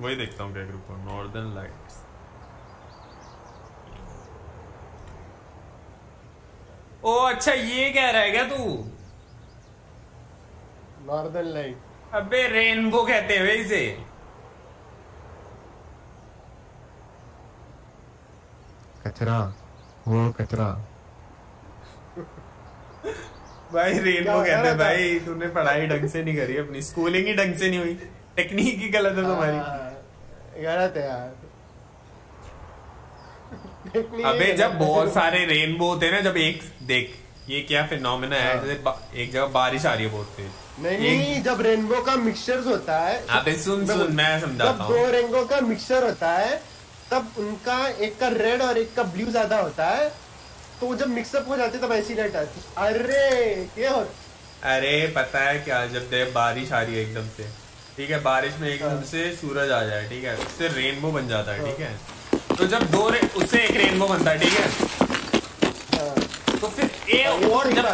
वही देखता हूँ क्या ग्रुप नॉर्दर्न लाइट्स ओ अच्छा ये कह रहा है क्या तू? नॉर्दर्न लाइट अबे रेनबो कहते हैं वे इसे। कचरा वो कचरा। भाई रेनबो कहते कह हैं भाई तूने पढ़ाई ढंग से नहीं करी अपनी स्कूलिंग ही ढंग से नहीं हुई। टेक्निक ही गलत है तुम्हारी। हाँ, गलत है यार। अबे जब बहुत सारे रेनबो होते हैं ना जब एक देख ये क्या फिनोमेना है? हाँ। जैसे एक जगह बारिश आ रही है बहुत तेज। नहीं नहीं जब रेनबो का मिक्सचर होता है अबे सुन सुन मैं समझाता जब हूँ। दो रेनबो का मिक्सचर होता है तब उनका एक का रेड और एक का ब्लू ज़्यादा होता है तो वो जब मिक्सअप हो जाते तब ऐसी लाइट आती अरे क्या हो अरे पता है क्या? जब बारिश आ रही है एकदम से। ठीक है बारिश में एकदम हाँ। से सूरज आ जाए ठीक है? उससे रेनबो बन जाता है ठीक है? तो जब दो रे, उससे एक रेनबो बनता है ठीक है? हाँ, तो फिर हाँ, एक तो और जब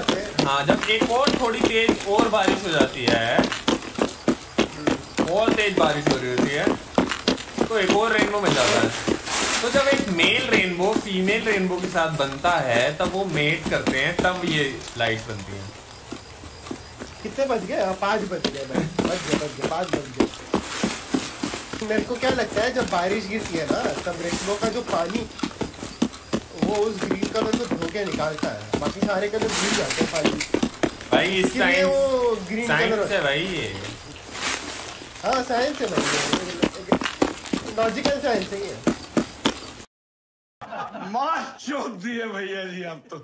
हाँ। जब एक और थोड़ी तेज और बारिश हो जाती है और तेज बारिश हो रही होती है तो एक और रेनबो बन जाता है। तो जब एक मेल रेनबो फीमेल रेनबो के साथ बनता है तब वो मेट करते हैं तब ये लाइट बनती है। कितने बज गए? हाँ, पाँच बज गए भाई। बज गए बज गए पाँच बज गए। मेरे को क्या लगता है जब बारिश गिरती है ना तब रेनबो का जो पानी वो उस ग्रीन कलर को धो के निकालता है। बाकी सारे कलर भूल जाते हैं पानी। भाई इस साइंस वो ग्रीन कलर है भाई ये। है हाँ साइंस है भाई। लॉजिकल साइंस है ये। मार चोक दिए भैया जी आप तो।